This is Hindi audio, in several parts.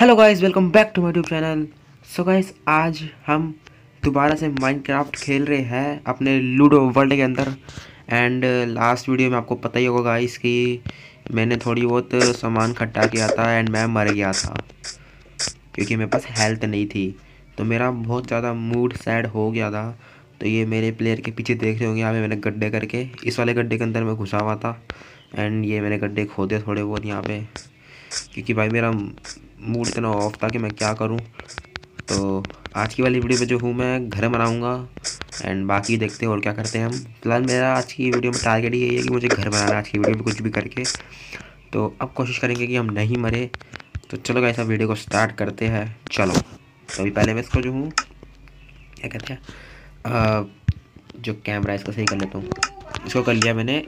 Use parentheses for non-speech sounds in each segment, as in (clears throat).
Hello guys welcome back to my YouTube channel so guys आज हम दोबारा से माइनक्राफ्ट खेल रहे हैं अपने लूडो वर्ल्ड के अंदर। एंड लास्ट वीडियो में आपको पता ही होगा गाइस कि मैंने थोड़ी बहुत सामान इकट्ठा किया था एंड मैं मर गया था। क्योंकि मेरे पास हेल्थ नहीं थी। तो मेरा बहुत ज़्यादा मूड सैड हो गया था। तो ये मेरे प्लेयर के पीछे देख रहे होंगे, यहाँ पे मैंने गड्ढे करके। इस वाले गड्ढे के अंदर मैं घुसा हुआ था। एंड ये मैंने गड्ढे खोदे थोड़े बहुत यहाँ पे। क्योंकि भाई मेरा मूड इतना ऑफ़ था कि मैं क्या करूँ? तो आज की वाली वीडियो में जो हूँ मैं, घर बनाऊँगा। एंड बाकी देखते हैं और क्या करते हैं हम। फ़िलहाल मेरा आज की वीडियो में टारगेट यही है कि मुझे घर बनाना आज की वीडियो में कुछ भी करके। तो अब कोशिश करेंगे कि हम नहीं मरे। तो चलो ऐसा वीडियो को स्टार्ट करते हैं। चलो। तो अभी पहले मैं इसको जो हूँ, क्या कहते हैं? जो कैमरा इसको सही कर लेता हूँ। इसको कर लिया मैंने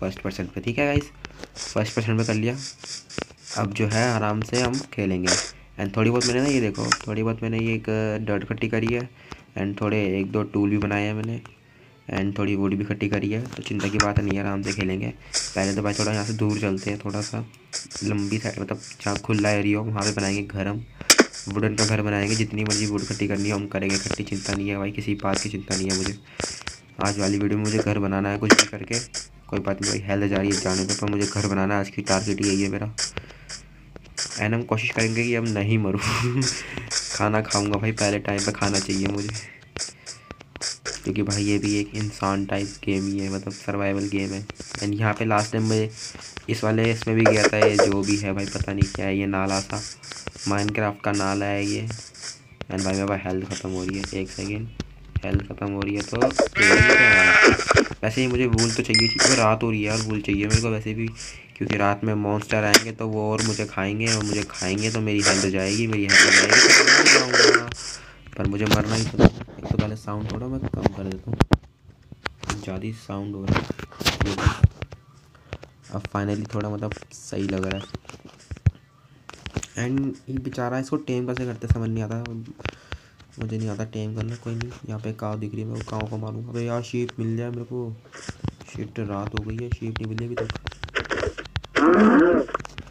फ़र्स्ट परसेंट पे, ठीक है गाइस फ़र्स्ट परसेंट पे कर लिया। अब जो है, आराम से हम खेलेंगे। एंड थोड़ी बहुत मैंने ना ये देखो, थोड़ी बहुत मैंने ये एक डर्ट खट्टी करी है। एंड थोड़े एक दो टूल भी बनाए हैं मैंने। एंड थोड़ी वुड भी खट्टी करी है तो चिंता की बात नहीं है, आराम से खेलेंगे। पहले तो भाई थोड़ा यहाँ से दूर चलते हैं, थोड़ा सा लंबी साइड मतलब जहाँ खुला एरिया हो, वहाँ पर बनाएँगे घर हम। वुडन का घर बनाएँगे, जितनी मर्ज़ी वुड खट्टी करनी है, हम करेंगे, खट्टी चिंता नहीं है भाई, किसी बात की चिंता नहीं है मुझे। आज वाली वीडियो में मुझे घर बनाना है, कुछ भी करके, कोई बात नहीं, भाई हेल्थ जा रही है जाने पर मुझे घर बनाना है, आज की टारगेट यही है मेरा। एंड हम कोशिश करेंगे कि अब नहीं मरूँ। (laughs) खाना खाऊँगा भाई, पहले टाइम पे खाना चाहिए मुझे। क्योंकि भाई ये भी एक इंसान टाइप गेम ही है मतलब सर्वाइवल गेम है। एंड यहाँ पे लास्ट टाइम मैं इस वाले इसमें भी गया था, ये जो भी है भाई, पता नहीं क्या है, ये नाला था माइनक्राफ्ट का नाला है ये। एंड भाई मेरा हेल्थ ख़त्म हो रही है, एक सेकेंड हेल्थ ख़त्म हो रही है तो वैसे ही मुझे भूल तो चाहिए चाहिए रात हो रही है यार, भूल चाहिए मेरे को वैसे भी, क्योंकि रात में मॉन्स्टर आएँगे तो वो और मुझे खाएँगे और मुझे खाएँगे तो मेरी हेल्थ जाएगी, मेरी हेल्थ जाएगी तो पर मुझे मरना ही तो एक तो पहले साउंड थोड़ा मैं कम कर देता हूँ। ज़्यादा ही साउंड हो रहा है। अब फाइनली थोड़ा मतलब सही लग रहा है। एंड ये बेचारा इसको टेम कैसे करते समझ नहीं आता। मुझे नहीं आता टेम करना, कोई नहीं। यहाँ पे काव दिख रही है, मैं काव को मारूँगा। अबे यार शीप मिल जाए मेरे को। शीट रात हो गई है शीप नहीं मिलेगी तक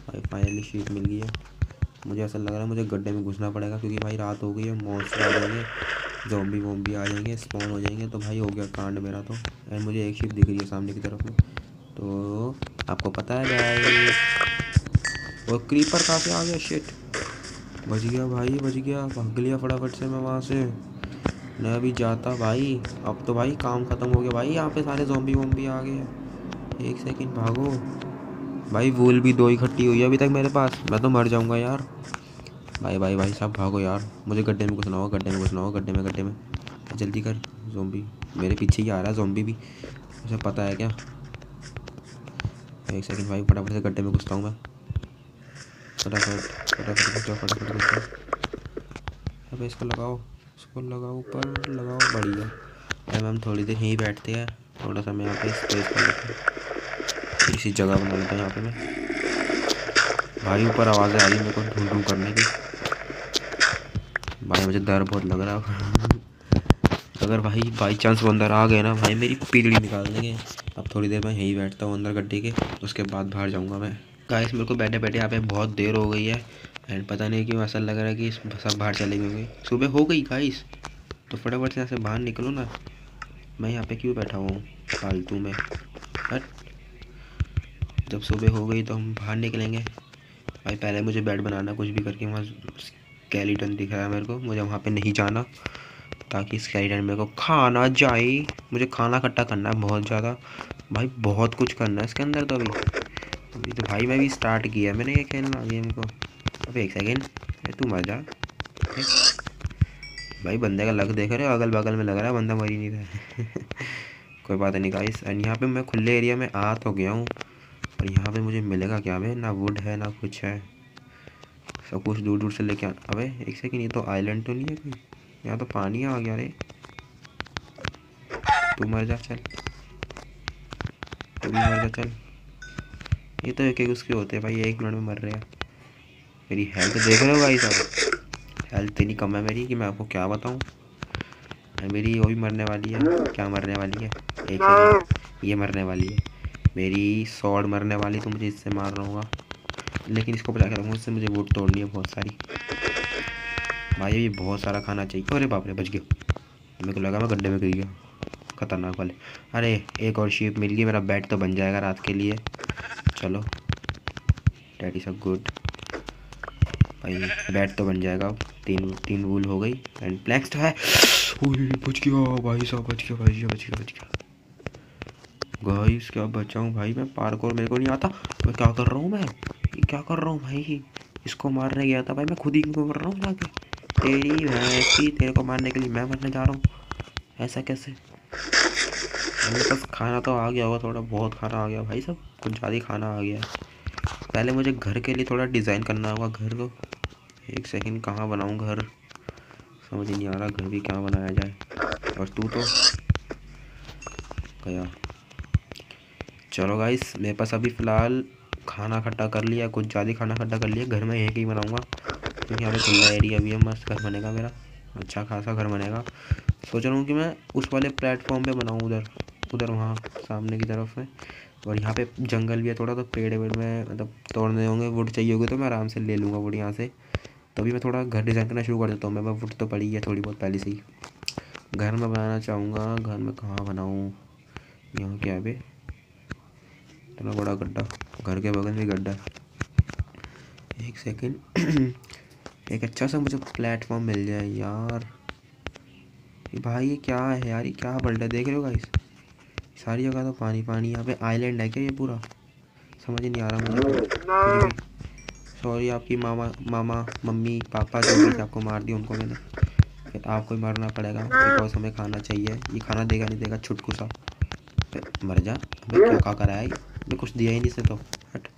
भाई फाइनली शीट मिल गई है। मुझे ऐसा लग रहा है, मुझे गड्ढे में घुसना पड़ेगा, क्योंकि भाई रात हो गई है मॉन्स्टर आ जाएँगे जोम्बी वोम्बी आ जाएँगे स्पॉन हो जाएँगे तो भाई हो गया कांड मेरा तो। एंड मुझे एक शीप दिख रही है सामने की तरफ़ में। तो आपको पता है वो क्रीपर काफ़ी आ गया? शिट बच गया भाई बच गया। भाग लिया फटाफट से मैं वहाँ से। मैं अभी जाता भाई। अब तो भाई काम ख़त्म हो गया भाई, यहाँ पे सारे जोम्बी वोम्बी आ गए। एक सेकंड भागो। भाई वूल भी दो इकट्ठी हुई है अभी तक मेरे पास। मैं तो मर जाऊँगा यार। भाई भाई भाई साहब भागो यार। मुझे गड्ढे में घुसना होगा गड्ढे में घुसना होगा गड्ढे में गड्ढे में। जल्दी कर जोम्बी मेरे पीछे ही आ रहा है जोम्बी भी। मुझे पता है क्या? एक सेकंड भाई, फटाफट से गड्ढे में घुसता हूँ मैं। फटाफट। फटाफट जाओ फटाफट जाओ अब इसको लगाओ इसको लगाओ ऊपर, लगाओ बढ़िया। अब हम थोड़ी देर यहीं बैठते हैं, थोड़ा सा मैं यहाँ पे स्पेस कर लेता हूँ। इसी जगह बना लेता हूँ यहाँ पे मैं। भाई, ऊपर आवाज़ें आ रही मेरे को ढूंढ ढूंढ करने की। भाई, मुझे डर बहुत लग रहा है। अगर भाई बाई चांस वो अंदर आ गए ना, भाई, मेरी पीढ़ी निकाल देंगे। अब थोड़ी देर मैं यहीं बैठता हूँ अंदर गड्ढे के, उसके बाद बाहर जाऊँगा मैं। गाइस मेरे को बैठे बैठे यहाँ पे बहुत देर हो गई है एंड पता नहीं क्यों ऐसा लग रहा है कि सब बाहर चले गए होंगे। सुबह हो गई गाइस तो फटाफट से यहाँ से बाहर निकलो ना। मैं यहाँ पे क्यों बैठा हुआ हूँ? फालतू में। बट जब सुबह हो गई तो हम बाहर निकलेंगे। भाई, पहले मुझे बेड बनाना, कुछ भी करके वहाँ स्केलीटन दिख रहा है मेरे को। मुझे वहाँ पे नहीं जाना, ताकि स्केलीटन मेरे को खाना जाए। मुझे खाना इकट्ठा करना है बहुत ज़्यादा। भाई, बहुत कुछ करना है इसके अंदर तो अभी। तो भाई मैं भी स्टार्ट किया मैंने ये खेलना गेम को अब एक सेकेंड तू मर जा। भाई बंदे का लग देख रहे हो अगल बगल में लग रहा है बंदा मर ही नहीं रहा (laughs) कोई बात नहीं गाइस एंड यहाँ पे मैं खुले एरिया में आ तो गया हूँ। और यहाँ पे मुझे मिलेगा क्या भाई? ना वुड है, ना कुछ है। सब कुछ दूर दूर से लेके आ अबे, एक सेकेंड ये तो आइलैंड तो नहीं है कोई? यहाँ तो पानी आ गया रे। तू मर जा, चल। तू मर जा, चल। ये तो एक एक उसके होते हैं भाई, एक मिनट में मर रहे हैं। मेरी हेल्थ देख रहे हो भाई साहब? हेल्थ इतनी कम है मेरी कि मैं आपको क्या बताऊँ? मेरी वो भी मरने वाली है। क्या मरने वाली है? एक ये मरने वाली है। मेरी सॉड मरने वाली तो मुझे इससे मार रहा होगा लेकिन इसको बचा के रखूँगा, उससे मुझे वोट तोड़नी है बहुत सारी। भाई भी बहुत सारा खाना चाहिए। अरे बाप रे, बच गया। मेरे को लगा मैं गड्ढे में गिर गया। खतरनाक वाले। अरे, एक और शीप मिल गई। मेरा बेड तो बन जाएगा रात के लिए। चलो। डैडी सब गुड भाई बेड तो बन जाएगा तीन तीन वूल हो गई एंड प्लैक्स तो है बच गया भाई साहब, बच गया, भाई बच गया बच गया। गाइस क्या बचाऊं भाई मैं? पार्कोर मेरे को नहीं आता। मैं क्या कर रहा हूँ मैं? क्या कर रहा हूँ भाई? इसको मारने गया था भाई मैं खुद ही क्यों कर रहा हूँ जाके? तेरी भैंस तेरे को मारने के लिए मैं मरने जा रहा हूँ। ऐसा कैसे? मेरे पास खाना तो आ गया होगा, थोड़ा बहुत खाना आ गया भाई सब कुछ ज़्यादा खाना आ गया। पहले मुझे घर के लिए थोड़ा डिज़ाइन करना होगा, घर को। एक सेकंड, कहाँ बनाऊँ घर? समझ नहीं आ रहा, घर भी क्या बनाया जाए। और तू तो? गया। चलो गाइस मेरे पास अभी फ़िलहाल खाना इकट्ठा कर लिया, कुछ ज़्यादा खाना इकट्ठा कर लिया, घर में एक ही बनाऊँगा। क्योंकि यहाँ पे खुला एरिया भी है, मस्त घर बनेगा मेरा अच्छा खासा घर बनेगा। सोच रहा हूँ कि मैं उस वाले प्लेटफॉर्म पे बनाऊँ उधर। उधर वहाँ सामने की तरफ़ है। और यहाँ पे जंगल भी है थोड़ा तो पेड़ वेड़ में मतलब तोड़ने होंगे वुड चाहिए होगी तो मैं आराम से ले लूँगा वुड यहाँ से। तभी मैं थोड़ा घर डिज़ाइन करना शुरू कर देता हूँ। मैं वुड तो पड़ी है थोड़ी बहुत पहले से ही। घर में बनाना चाहूँगा, घर में कहाँ बनाऊँ? यहाँ क्या है इतना बड़ा गड्ढा, घर के बगल में गड्ढा। एक सेकेंड (clears throat) एक अच्छा सा मुझे प्लेटफॉर्म मिल जाए यार। भाई ये क्या है यार, ये क्या बल्टा देख रहे हो गाइस सारी जगह तो पानी पानी यहाँ पे आइलैंड है क्या ये पूरा? समझ नहीं आ रहा मुझे। सॉरी आपकी मामा मामा मम्मी पापा जो भी आपको मार दिया उनको मैंने। फिर आपको ही मारना पड़ेगा बिकॉज़ हमें खाना चाहिए। ये खाना देगा नहीं देगा छुटकू सा। मर जा। क्या क्या करा है मैं कुछ दिया ही नहीं से तो। हट।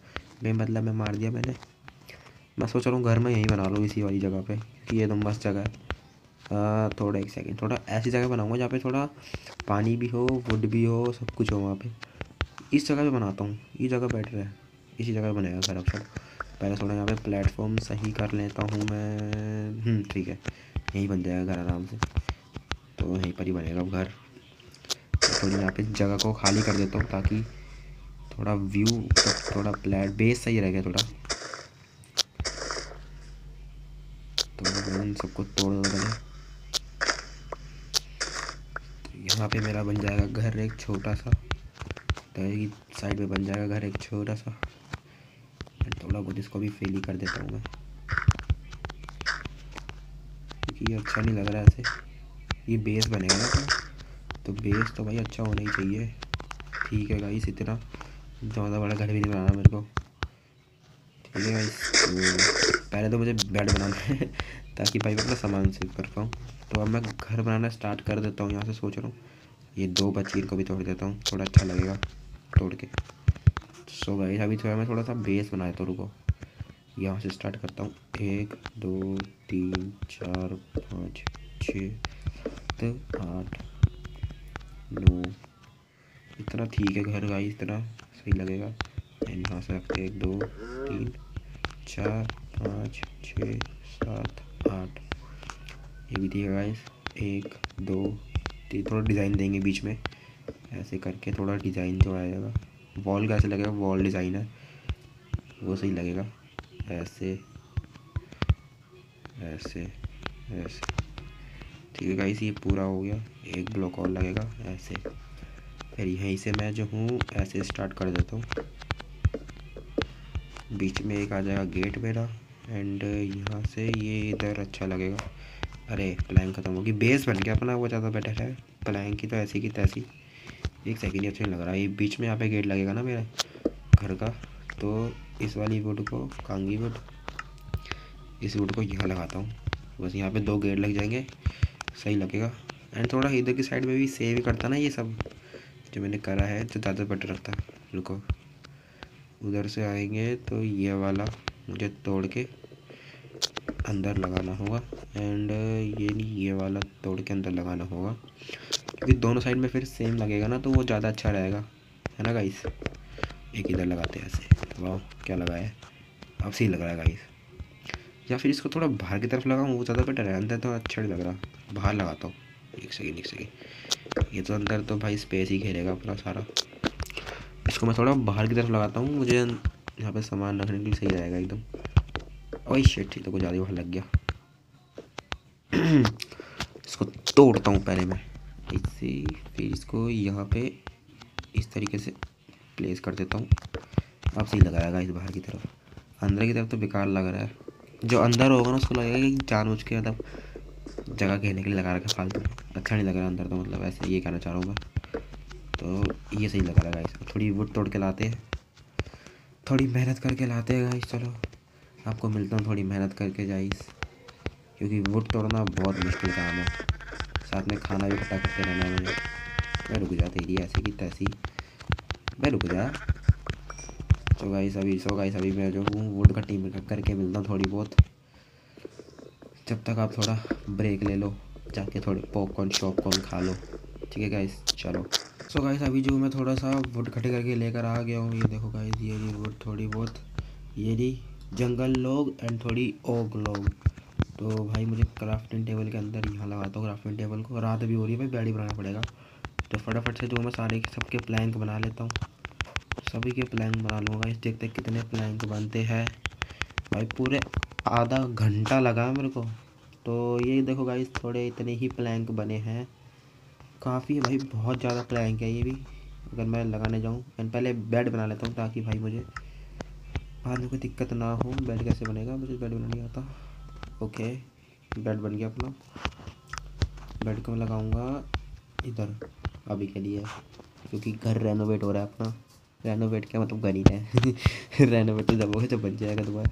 बे मतलब मैं मार दिया मैंने। मैं सोच रहा हूँ घर में यहीं बना लूँ इसी वाली जगह पे कि ये तो मस्त जगह है। थोड़ा एक सेकंड थोड़ा ऐसी जगह बनाऊँगा जहाँ पे थोड़ा पानी भी हो वुड भी हो सब कुछ हो वहाँ पे। इस जगह पे बनाता हूँ ये जगह बेटर है। इसी जगह बनेगा घर अब सब। पहले थोड़ा यहाँ पे प्लेटफॉर्म सही कर लेता हूँ मैं। हम्म, ठीक है। यहीं बन जाएगा घर आराम से। तो यहीं पर ही बनेगा घर। थोड़ी यहाँ पे जगह को खाली कर देता हूँ ताकि थोड़ा व्यू तो थोड़ा प्लेट बेस सही रह गया थोड़ा। तो सबको तोड़ दो यहाँ पे मेरा बन जाएगा घर एक छोटा सा। तो साइड में बन जाएगा घर एक छोटा सा। थोड़ा बहुत इसको भी फेल ही कर देता हूँ मैं। क्योंकि ये अच्छा नहीं लग रहा है ऐसे। ये बेस बनेगा ना तो बेस तो भाई अच्छा होना ही चाहिए। ठीक है गाइस इतना। ज़्यादा बड़ा घर भी नहीं बनाना मेरे को। ठीक है भाई तो पहले तो मुझे बेड बनाना है, ताकि भाई मैं अपना सामान सेव कर पाऊँ। तो अब मैं घर बनाना स्टार्ट कर देता हूँ, यहाँ से सोच रहा हूँ। ये दो बच्ची को भी तोड़ देता हूँ, थोड़ा अच्छा लगेगा तोड़ के। सो भाई अभी थोड़ा मैं थोड़ा सा बेस बनाया तो रुको। यहाँ से स्टार्ट करता हूँ। एक, दो, तीन, चार, पाँच, छ आठ, नौ। इतना ठीक है घर का इतना सही लगेगा। एंड यहाँ से रखते एक, दो, तीन, चार, पाँच, छ, सात, आठ ये भी दिएगा गाइस एक, दो तीन थोड़ा डिज़ाइन देंगे बीच में। ऐसे करके थोड़ा डिज़ाइन जो आएगा वॉल कैसे लगेगा? वॉल डिज़ाइन है वो सही लगेगा। ऐसे ऐसे ऐसे। ठीक है गाइस ये पूरा हो गया। एक ब्लॉक और लगेगा। ऐसे। फिर यहीं से मैं जो हूँ, ऐसे स्टार्ट कर देता हूँ। बीच में एक आ जाएगा गेट मेरा। एंड यहाँ से ये इधर अच्छा लगेगा। अरे प्लैंक ख़त्म होगी। बेस बन गया अपना, वो ज़्यादा बेटर है। प्लैंक की तो ऐसी की तैसी। एक सेकेंड अच्छा लग रहा है, ये बीच में यहाँ पे गेट लगेगा ना मेरा, घर का। तो इस वाली वुड को, कांगी वुड इस वुड को यहाँ लगाता हूँ। बस यहाँ पे दो गेट लग जाएँगे। सही लगेगा। एंड थोड़ा इधर की साइड में भी सेव करता ना ये सब, जो मैंने करा है तो ज़्यादा बेटर रखता रुको। उधर से आएँगे तो ये वाला मुझे तोड़ के अंदर लगाना होगा एंड ये नहीं, ये वाला तोड़ के अंदर लगाना होगा। क्योंकि दोनों साइड में फिर सेम लगेगा ना तो वो ज़्यादा अच्छा रहेगा। है ना गाइस एक इधर लगाते हैं ऐसे। तो वाह क्या लगाया अब सही लग रहा है गाइस या फिर इसको थोड़ा बाहर की तरफ़ लगाऊँ, वो ज़्यादा बेटर है। अंदर तो अच्छा नहीं लग रहा। बाहर लगाता हूँ। एक सेकेंड एक सेकेंड ये तो अंदर तो भाई स्पेस ही घेरेगा अपना सारा। इसको मैं थोड़ा बाहर की तरफ़ लगाता हूँ। मुझे यहाँ पे सामान रखने के लिए सही रहेगा एकदम। ओए शिट तो ज़्यादा वहाँ लग गया। (clears throat) इसको तोड़ता हूँ पहले मैं। इससे फिर इसको यहाँ पे इस तरीके से प्लेस कर देता हूँ। अब सही लगाएगा इस बाहर की तरफ़। अंदर की तरफ़ तो बेकार लग रहा है। जो अंदर होगा ना, उसको लगेगा कि जानबूझ के मतलब जगह घेरने के लिए लगा रखा फालतू। अच्छा नहीं लग रहा अंदर तो मतलब ऐसे ये कहना चाह रहा हूँ तो ये सही लग रहा है थोड़ी वुड तोड़ के लाते हैं। थोड़ी मेहनत करके लाते हैं गाइस चलो। आपको मिलता हूँ थोड़ी मेहनत करके जाइस, क्योंकि वुड तोड़ना बहुत मुश्किल काम है। साथ में खाना भी इकट्ठा करते रहना मुझे। मैं रुक जा तेरी ऐसी की तैसी। मैं रुक जा। तो गाइस अभी सो गाइस अभी मैं जो हूँ वुड का टीम करके मिलता हूँ थोड़ी बहुत। जब तक आप थोड़ा ब्रेक ले लो, जाके थोड़े पॉपकॉर्न शॉपकॉर्न खा लो। ठीक है गाइस चलो। सो गाइस अभी जो मैं थोड़ा सा वुड इकट्ठे करके लेकर आ गया हूँ, ये देखो गाइस ये वुड थोड़ी बहुत। ये जी जंगल लोग एंड थोड़ी ओग लोग। तो भाई मुझे क्राफ्टिंग टेबल के अंदर यहाँ लगाता हूँ। क्राफ्टिंग टेबल को रात भी हो रही है, भाई बैडी बनाना पड़ेगा। तो फटाफट से जो मैं सारे सबके प्लैंक बना लेता हूँ। सभी के प्लैंक बना लूँगा इस देखते कितने प्लैंक बनते हैं। भाई पूरे आधा घंटा लगा मेरे को। तो ये देखो गाइस, थोड़े इतने ही प्लैंक बने हैं। काफ़ी भाई, बहुत ज़्यादा प्लैंक है ये भी। अगर मैं लगाने जाऊँ एंड पहले बेड बना लेता हूँ ताकि भाई मुझे बाद में कोई दिक्कत ना हो बेड कैसे बनेगा, मुझे बेड बनाने आता। ओके बेड बन गया अपना। बेड को मैं लगाऊँगा इधर, अभी के लिए, क्योंकि घर रेनोवेट हो रहा है अपना। रेनोवेट क्या मतलब घर ही है? (laughs) रेनोवेट तो जब होगा जब बन जाएगा दोबारा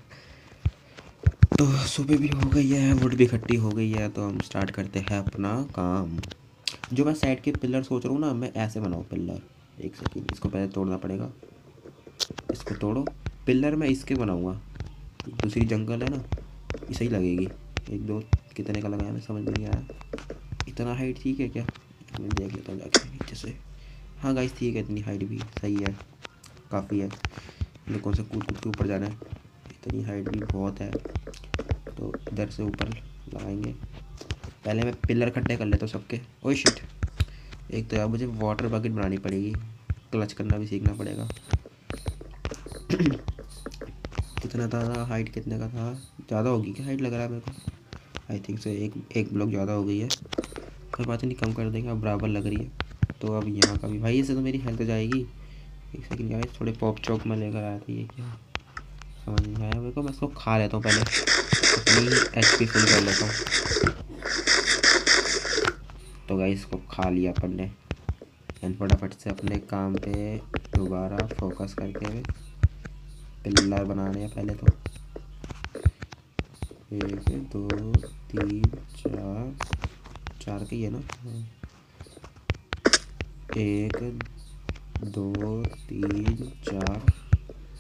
तो सुबह भी हो गई है वुड भी इकट्ठी हो गई है तो हम स्टार्ट करते हैं अपना काम। जो मैं साइड के पिलर सोच रहा हूँ ना, मैं ऐसे बनाऊँ पिलर एक सेकेंड इसको पहले तोड़ना पड़ेगा। इसको तोड़ो। पिलर मैं इसके बनाऊँगा। दूसरी जंगल है ना सही लगेगी। एक दो, कितने का लगाया मैं समझ नहीं आया। इतना हाइट ठीक है क्या? मैं देख लेता हूँ जाके नीचे से। हाँ गाइस ठीक है, इतनी हाइट भी सही है। काफ़ी है। कौन सा कूद कूद के ऊपर जाना है। इतनी हाइट भी बहुत है। तो इधर से ऊपर लगाएँगे। पहले मैं पिलर इकट्ठे कर लेता हूँ सबके। ओए शिट एक तो यार मुझे वाटर बकेट बनानी पड़ेगी। क्लच करना भी सीखना पड़ेगा। (clears throat) कितना था? हाइट कितने का था? ज़्यादा होगी क्या हाइट लग रहा है मेरे को? आई थिंक से एक एक ब्लॉक ज़्यादा हो गई है। कोई बात नहीं, कम कर देंगे, अब बराबर लग रही है। तो अब यहाँ का भी, भाई इससे तो मेरी हेल्थ जाएगी। एक सेकंड क्या थोड़े पॉप चौक में लेकर आया था ये क्या? समझ नहीं आया, मेरे को मैं इसको खा लेता हूँ पहले। अपनी एच पी फुल कर लेता हूँ। तो गाइस इसको खा लिया अपन ने। एंड फटाफट से अपने काम पे दोबारा फोकस करके पिल्लर बनाने हैं पहले तो। एक, दो, तीन, चार चार के ही है ना? एक, दो, तीन, चार।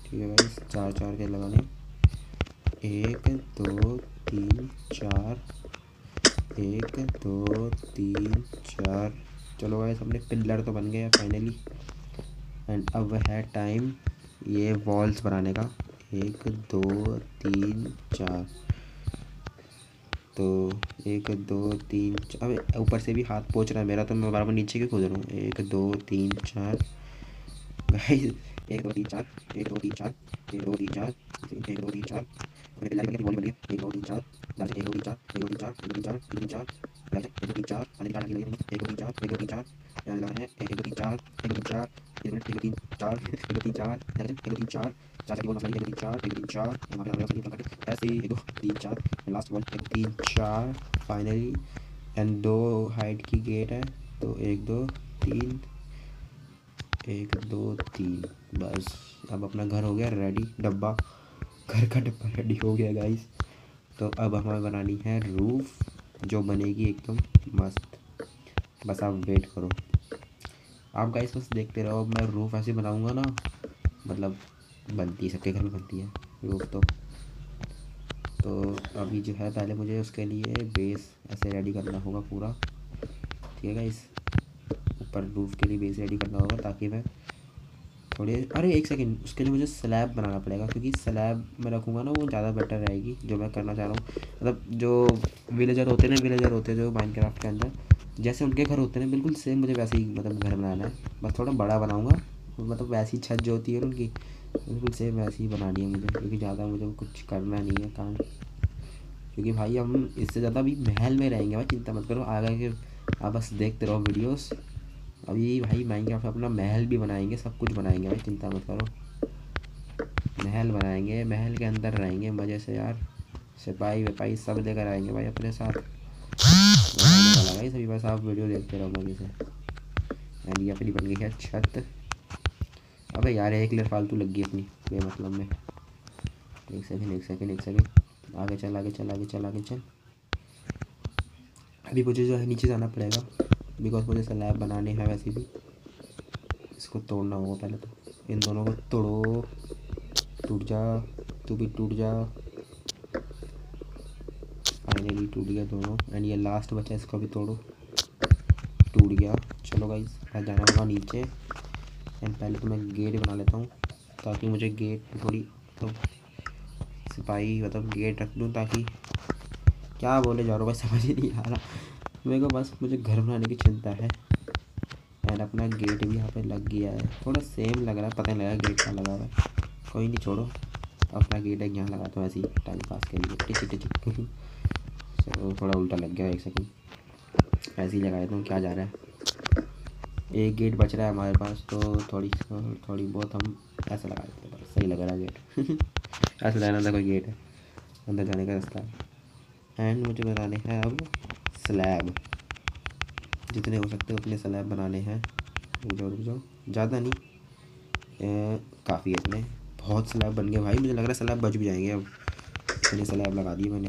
ठीक है भाई चार चार के लगाने एक, दो, तीन, चार। एक, दो, तीन, चार। चलो भाई हमने पिलर तो बन गया फाइनली एंड अब है टाइम ये वॉल्स बनाने का एक दो तीन चार तो एक दो तीन अब ऊपर से भी हाथ पहुँच रहा है मेरा तो मैं बराबर नीचे क्यों खोज रहा हूँ एक दो तीन चार एक दो तीन चार एक दो तीन चार एक दो तीन चार एक दो तीन चार की एक दो तीन चार एक दो तीन चार एक दो तीन चार एक दो तीन चार एक दो तीन चार फाइनली एंड दो हाइट की गेट है तो एक दो तीन एक दो तीन बस, अब अपना घर हो गया रेडी डब्बा, घर का डब्बा रेडी हो गया गाइस तो अब हमें बनानी है रूफ जो बनेगी एकदम मस्त। बस आप वेट करो। आप गाइस बस देखते रहो, मैं रूफ ऐसे बनाऊँगा ना मतलब बनती है, सबके घर में बनती है रूफ तो। तो अभी जो है, पहले मुझे उसके लिए बेस ऐसे रेडी करना होगा पूरा। ठीक है गाइस ऊपर रूफ के लिए बेस रेडी करना होगा ताकि मैं थोड़ी अरे, एक सेकंड उसके लिए मुझे स्लैब बनाना पड़ेगा, क्योंकि स्लैब में रखूँगा ना, वो ज़्यादा बेटर रहेगी, जो मैं करना चाह रहा हूँ। मतलब जो विलेजर होते हैं ना विलेजर होते हैं जो माइंड के अंदर, जैसे उनके घर होते हैं बिल्कुल सेम मुझे वैसे ही मतलब घर बनाना है। बस थोड़ा बड़ा बनाऊँगा मतलब वैसी छत जो होती है उनकी, बिल्कुल सेम वैसे ही बनानी है मुझे, क्योंकि ज़्यादा मुझे कुछ करना नहीं है काम। क्योंकि भाई, हम इससे ज़्यादा भी महल में रहेंगे, भाई, चिंता मत करो, आगे के आप बस देखते रहो वीडियोस अभी भाई माइंड अपना महल भी बनाएँगे, सब कुछ बनाएँगे भाई, चिंता मत करो। महल बनाएँगे, महल के अंदर रहेंगे, मज़े से यार। सिपाही विपाही सब लेकर आएँगे भाई अपने साथ। भाई सभी बस, आप वीडियो देखते रहो मज़े से। एंड ये अपनी बन गई है छत। अबे यार, एक लेर फालतू लग गई अपनी, बेमतलब में। एक सेकेंड एक सेकेंड एक सेकेंड। आगे चल आगे चल आगे चल आगे चल। अभी मुझे जो है नीचे जाना पड़ेगा। बिकॉज़ मुझे स्लैब बनाने हैं वैसे भी। इसको तोड़ना होगा पहले तो। इन दोनों को तोड़ो। टूट जा। तू भी टूट जा। फाइनली टूट गया दोनों। एंड ये लास्ट बचा इसको भी तोड़ो। टूट गया। चलो भाई जाना होगा नीचे। एंड पहले तो मैं गेट बना लेता हूँ। ताकि मुझे गेट थोड़ी तो सिपाही मतलब गेट रख दूँ ताकि क्या बोले जा रहा भाई समझ ही नहीं आ रहा। मेरे को बस मुझे घर बनाने की चिंता है। एंड अपना गेट भी यहाँ पे लग गया है। थोड़ा सेम लग रहा है, पता नहीं लगा गेट का लगा हुआ है। कोई नहीं, छोड़ो। अपना गेट है, यहाँ लगाता हूँ ऐसे ही टाइम पास के लिए। टिक टिक (laughs) चलो, थोड़ा उल्टा लग गया एक सेकंड ऐसे ही लगा देता हूँ, क्या जा रहा है। एक गेट बच रहा है हमारे पास तो थोड़ी थोड़ी बहुत हम ऐसा लगा देते हैं। सही लग रहा है गेट ऐसा रहना था कोई गेट है। अंदर जाने का रास्ता है। एंड मुझे बनाने हैं अब। स्लैब जितने हो सकते उतने स्लैब बनाने हैं। रुक जाओ रुक जाओ। ज़्यादा नहीं। काफ़ी इतने बहुत स्लैब बन गए भाई। मुझे लग रहा है स्लैब बच भी जाएँगे अब। इतने स्लैब लगा दिए मैंने।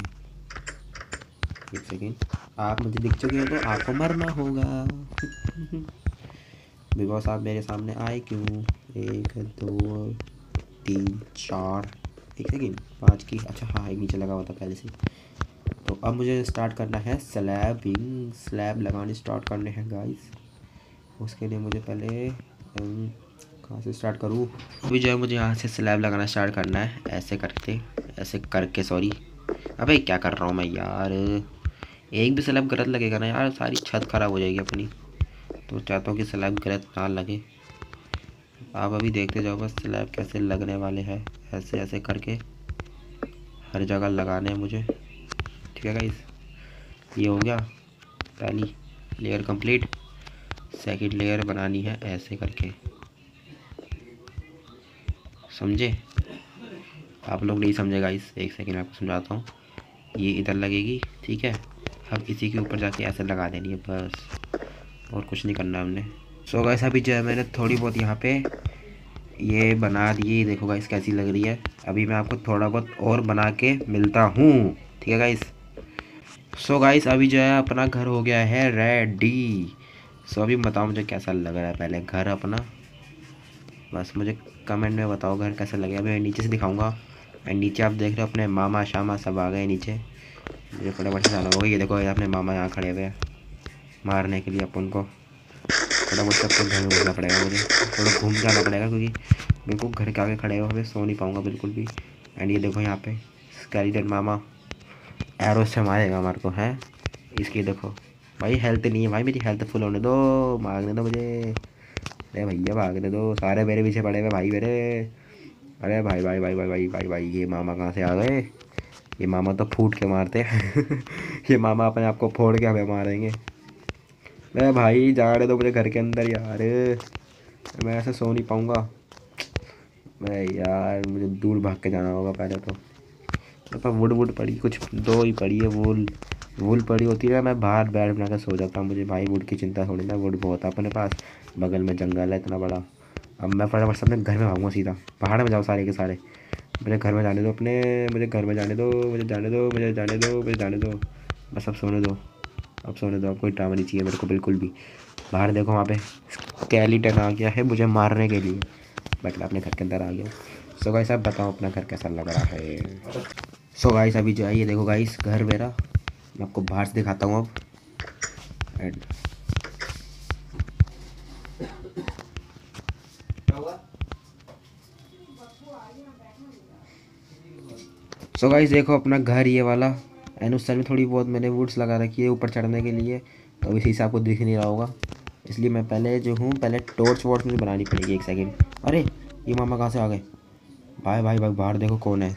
एक सेकेंड आप मुझे दिख चुके हैं तो आपको मरना होगा। (laughs) बिकॉज़ आप मेरे सामने आए क्यों? एक, दो, तीन, चार। एक सेकेंड पाँच की अच्छा हाँ एक नीचे लगा हुआ था पहले से। तो अब मुझे स्टार्ट करना है स्लैबिंग स्लैब लगाने स्टार्ट करने हैं गाइस उसके लिए मुझे पहले कहाँ से स्टार्ट करूँ? अभी जो है मुझे यहाँ से स्लैब लगाना स्टार्ट करना है. ऐसे करके ऐसे करके सॉरी अबे, क्या कर रहा हूँ मैं यार? एक भी स्लैब गलत लगेगा ना यार. सारी छत ख़राब हो जाएगी अपनी. तो चाहता हूँ कि स्लैब गलत ना लगे. आप अभी देखते जाओ बस स्लैब कैसे लगने वाले हैं. ऐसे ऐसे करके हर जगह लगाने हैं मुझे. है गाइस ये हो गया पहली लेयर कंप्लीट सेकंड लेयर बनानी है ऐसे करके. समझे? आप लोग नहीं समझेगा इस एक सेकेंड आपको समझाता हूँ. ये इधर लगेगी, ठीक है? अब इसी के ऊपर जाके ऐसे लगा देनी है बस. और कुछ नहीं करना हमने. सो गैस अभी जो है मैंने थोड़ी बहुत यहाँ पे ये बना दिए. देखो गाइस कैसी लग रही है. अभी मैं आपको थोड़ा बहुत और बना के मिलता हूँ. ठीक है गाइस सो गाइस अभी जो है अपना घर हो गया है रेडी सो अभी बताओ मुझे कैसा लग रहा है पहले घर अपना? बस मुझे कमेंट में बताओ घर कैसा लगे अभी मैं नीचे से दिखाऊँगा। एंड नीचे आप देख रहे हो अपने मामा शामा सब आ गए नीचे। मुझे फटाफट से जाना होगा। ये देखो अपने मामा यहाँ खड़े हुए मारने के लिए अपन को। थोड़ा बहुत सबको घर घूमना पड़ेगा मुझे। थोड़ा घूम जाना पड़ेगा क्योंकि बिल्कुल घर के आगे खड़े हुए सो नहीं पाऊँगा बिल्कुल भी। एंड ये देखो यहाँ पे स्केलेटन मामा। एरो से मारेगा हमारे को, है? इसकी देखो। भाई हेल्थ नहीं है, भाई मेरी हेल्थ फुल होने दो। मांगने दो मुझे। अरे भैया भागने दो। सारे मेरे पीछे पड़े हुए भाई मेरे। अरे भाई भाई भाई भाई भाई भाई भाई, ये मामा कहाँ से आ गए? ये मामा तो फूट के मारते हैं। (laughs) ये मामा अपने आप को फोड़ के हमें मारेंगे। अरे भाई, जाने दो मुझे घर के अंदर यार। मैं ऐसे सो नहीं पाऊँगा। मैं यार, मुझे दूर भाग के जाना होगा पहले तो। मेरे पास वुड वुड पड़ी, कुछ दो ही पड़ी है, वुल वुल पड़ी होती है मैं बाहर बैठ बना कर सो जाता हूँ, मुझे भाई वुड की चिंता थोड़ी ना, वुड बहुत है अपने पास, बगल में जंगल है इतना बड़ा। अब मैं फटाफट से अपने घर में भागूँगा सीधा, पहाड़ में जाओ सारे के सारे। मुझे घर में जाने दो अपने, मुझे घर में जाने दो, मुझे जाने दो, मुझे जाने दो, मुझे जाने दो। बस अब सोने दो, अब सोने दो, अब कोई ड्रामा नहीं चाहिए मेरे को बिल्कुल भी। बाहर देखो वहाँ पे कैलीटन आ गया है मुझे मारने के लिए। बट मैं अपने घर के अंदर आ गया सो गाइस आप बताओ अपना घर कैसा लग रहा है? सो so गाइस अभी जो है ये देखो गाइस घर मेरा। मैं आपको बाहर से दिखाता हूँ अब। एंड सो गाइस देखो अपना घर ये वाला। एंड उस साइड में थोड़ी बहुत मैंने वुड्स लगा रखी है ऊपर चढ़ने के लिए। तो इसी से आपको दिख नहीं रहा होगा। इसलिए मैं पहले जो हूँ, पहले टॉर्च वॉर्च मुझे बनानी पड़ेगी एक सेकेंड अरे, ये मामा कहाँ से आ गए? भाई भाई भाई बाहर देखो कौन है।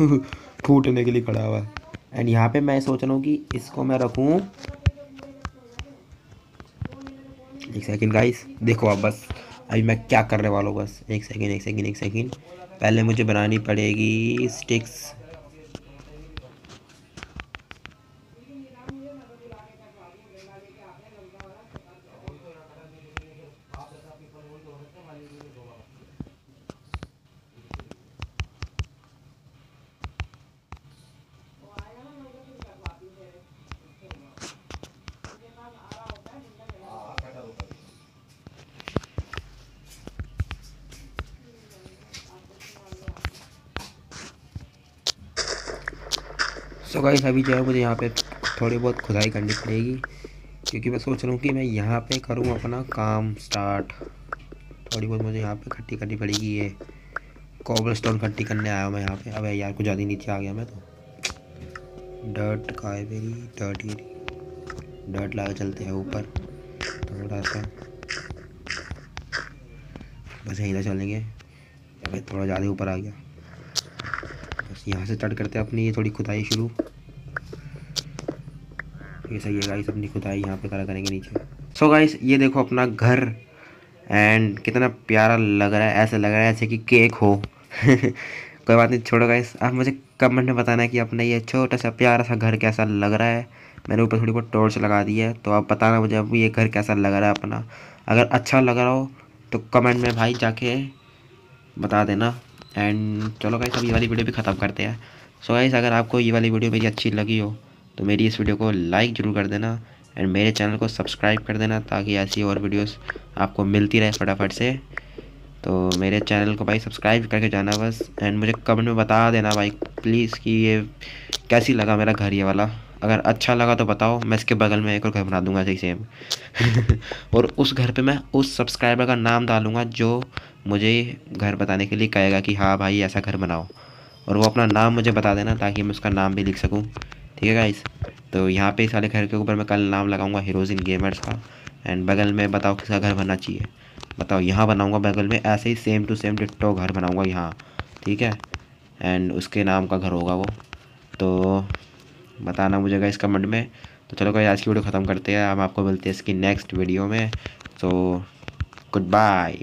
(laughs) फूटने के लिए खड़ा हुआ है। एंड यहाँ पे मैं सोच रहा हूँ कि इसको मैं रखूँ। एक सेकंड गाइस देखो आप बस। अभी मैं क्या करने वाला हूँ बस। एक सेकेंड एक सेकेंड एक सेकेंड पहले मुझे बनानी पड़ेगी स्टिक्स सो गाइस अभी जो है मुझे यहाँ पे थोड़ी बहुत खुदाई करनी पड़ेगी, क्योंकि मैं सोच रहा हूँ कि मैं यहाँ पे करूँ अपना काम स्टार्ट थोड़ी बहुत मुझे यहाँ पे खट्टी करनी पड़ेगी ये। कॉबल स्टोन खट्टी करने आया हूँ मैं यहाँ पे। अब यार, कुछ ज़्यादा नीचे आ गया मैं तो। डर्ट का मेरी डर्ट ही डर्ट ला चलते हैं ऊपर। थोड़ा सा बस यहीं चलेंगे। भाई थोड़ा ज़्यादा ऊपर आ गया। बस यहाँ से स्टार्ट करते हैं अपनी ये थोड़ी खुदाई शुरू। ये सही है गाइस अपनी खुदाई यहाँ पे करा करेंगे नीचे। सो so गाइस ये देखो अपना घर एंड कितना प्यारा लग रहा है, ऐसा लग रहा है ऐसे कि केक हो। (laughs) कोई बात नहीं, छोड़ो गाइस आप मुझे कमेंट में बताना कि अपना ये छोटा सा प्यारा सा घर कैसा लग रहा है। मैंने ऊपर थोड़ी बहुत टॉर्च लगा दी है तो आप बताना मुझे अब ये घर कैसा लग रहा है अपना। अगर अच्छा लग रहा हो तो कमेंट में भाई जाके बता देना। एंड चलो गाइस अब ये वाली वीडियो भी ख़त्म करते हैं। सो so गाइस अगर आपको ये वाली वीडियो मेरी अच्छी लगी हो तो मेरी इस वीडियो को लाइक ज़रूर कर देना एंड मेरे चैनल को सब्सक्राइब कर देना ताकि ऐसी और वीडियोस आपको मिलती रहे फटाफट से। तो मेरे चैनल को भाई सब्सक्राइब करके जाना बस एंड मुझे कमेंट में बता देना भाई प्लीज़ कि ये कैसी लगा मेरा घर ये वाला। अगर अच्छा लगा तो बताओ, मैं इसके बगल में एक और घर बना दूँगा, सही सेम (laughs) और उस घर पे मैं उस सब्सक्राइबर का नाम डालूँगा जो मुझे घर बताने के लिए कहेगा कि हाँ भाई ऐसा घर बनाओ। और वो अपना नाम मुझे बता देना ताकि मैं उसका नाम भी लिख सकूँ। ठीक है गाइस तो यहाँ पे इस वाले घर के ऊपर मैं कल नाम लगाऊँगा हीरोजिन गेमर्स का। एंड बगल में बताओ किसका घर बनना चाहिए। बताओ, यहाँ बनाऊँगा, बगल में ऐसे ही सेम टू सेम डिट्टो घर बनाऊँगा यहाँ। ठीक है? एंड उसके नाम का घर होगा वो। तो बताना मुझे गाइस कमेंट में। तो चलो गाइस आज की वीडियो ख़त्म करते हैं। हम आपको मिलते हैं इसकी नेक्स्ट वीडियो में। तो गुड बाय